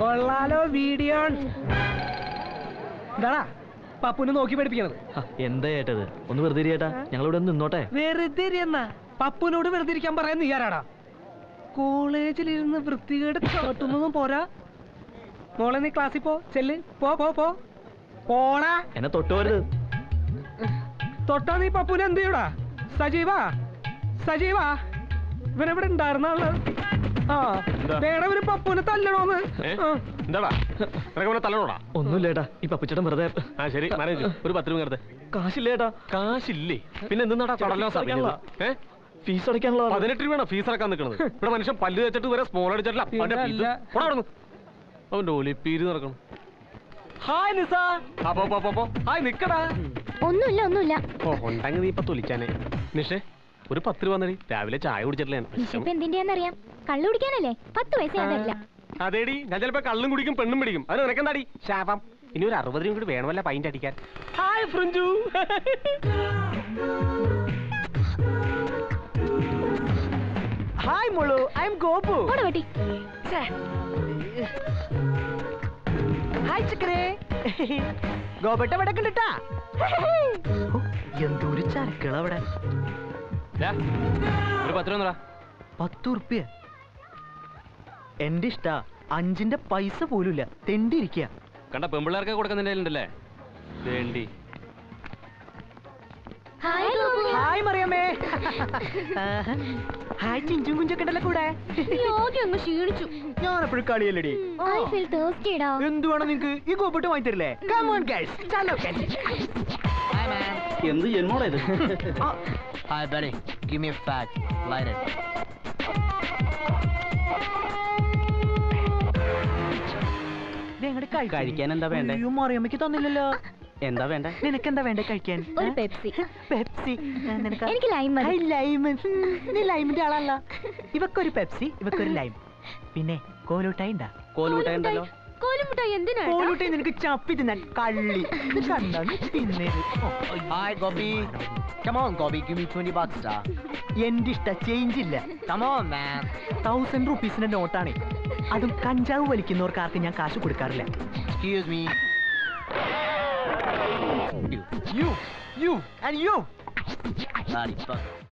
കൊള്ളാലോ വീഡിയോ എന്താടാ പപ്പുനെ നോക്കി പഠിപ്പിക്കണത്. എന്താ ഏട്ടത്? ഒന്ന് വെറുതെ ചേട്ടാ ഞങ്ങൾ ഞങ്ങളിവിടെ നിന്നോട്ടെ. വെറുതെ എന്നാ പപ്പുനോട് വെറുതെ ഇരിക്കാൻ പറയാൻ നീ ആരാടാ കോളേജിലിരുന്ന് വൃത്തികേട് കാട്ടുന്നതും പോരാ. മോളെ നീ ക്ലാസ്സിൽ പോ. ചെല്ല്. പോ പോ പോ. പോടാ. എന്നെ തൊട്ടുപോരുത് തൊട്ടാ നീ പപ്പുനെ എന്ത് ചെയ്യൂടാ? സജീവാ. സജീവാ ഇവനെവിടെ ഉണ്ടായിരുന്ന ആൾ ആ തല്ലണോന്ന്. എന്താടാ? നിനക്ക് തല്ലണോടാ? ഒന്നുമില്ല ഈ പപ്പിച്ചേട്ടൻ വെറുതെ ആ ശരി മാനേജ് ഒരു പത്ത് രൂപ എടുത്ത് കാശില്ല കാശില്ലേ? പിന്നെ എന്തിനാടാ കടലാസ ഏ? ഫീസ് അടയ്ക്കാനുള്ള പതിനെട്ട് രൂപയാണ് ഫീസ് അടക്കാൻ നിൽക്കുന്നത് ഇവിടെ മനുഷ്യൻ പല്ല് വെച്ചിട്ട് വരെ സ്മോൾ അടിച്ചിട്ടില്ല. അവന്റെ ഒലിപ്പീര് നടക്കണം. ഹായ് നിസ. അപ്പോ പോ പോ പോ പോ. ഹായ് നിക്കടാ. ഒന്നുമില്ല ഒന്നുമില്ല. ഓ ഉണ്ടെങ്കിൽ നീ ഇപ്പൊ നിഷേ ഒരു പത്ത് രൂപ തന്നടി. രാവിലെ ചായ കുടിച്ചിട്ടില്ല ഞാൻ. എന്തിന്റെയാന്നറിയാം? കള്ളു കുടിക്കാനല്ലേ? പത്ത് പൈസ ഞാൻ തരില്ല. അതേടി ഞാൻ ചിലപ്പോ കള്ളും കുടിക്കും പെണ്ണും പിടിക്കും. അത് നിനക്കെന്താടി? ശാപം. ഇനി ഒരു അറുപത് രൂപ കൂടി വേണമല്ല പൈന്റ് അടിക്കാൻ. Hi French. ഹായ് മോളു. I'm Gopu. ഹായ് ചക്കരേ. ഗോപട്ട വടക്കണ്ടിട്ടാ എന്തോരു ചരക്കുകൾ അവിടെ. ഒരു പത്ത് രൂപ പത്ത് ഉറുപ്പ്യ എന്റെ ഇഷ്ട അഞ്ചിന്റെ പൈസ പോലുമില്ല. തെണ്ടിയിരിക്കുക കണ്ട പെമ്പിള്ളേർക്ക് വേണ്ടി ഹായ് മറിയമ്മേ. ഹായ് ചിഞ്ചും കുഞ്ചൊക്കെ കൂടെ. ക്ഷീണിച്ചു. കളിയല്ലടി? ഐ ഫീൽ തേഴ്സ്റ്റിടാ എന്ത് വേണം നിങ്ങക്ക്? ഈ കൂപ്പിട്ട് വാങ്ങി തരില്ലേ കമോൺ ഗൈസ് ചലോ എന്ത് ജന്മോടാ ഇത്? Hi, buddy. Give me a fag. Light it. കഴിക്കാൻ എന്താ വേണ്ടേ? മറിയമ്മക്ക് തന്നില്ലല്ലോ. എന്താ വേണ്ടേ? നിനക്ക് എന്താ വേണ്ടേ കഴിക്കാൻ? ഒരു പെപ്സി. പെപ്സി. നിനക്ക് എനിക്ക് ലൈം മതി. ലൈം. നീ ലൈമിന്റെ ആളല്ല. ഇവക്കൊരു പെപ്സി ഇവക്കൊരു ലൈം. പിന്നെ കോലൂട്ടായി ഉണ്ടാ കോലൂട്ടായി. ഉണ്ടല്ലോ കോലുമുട്ടായി നിനക്ക് ചപ്പി തിന്നാൻ കള്ളി ഇത് കണ്ടാ നീ തിന്നരുത് Hi, Gobi. Come on, Gobi. Give me 20 bucks, star. എന്റെ ഇഷ്ട ചേഞ്ച് ഇല്ല man. തൗസൻഡ് റുപ്പീസിന്റെ നോട്ടാണ് അതും കഞ്ചാവ് വലിക്കുന്നവർക്ക് ആർക്കും ഞാൻ കാശ് കൊടുക്കാറില്ല excuse me you you And you. Bloody fuck.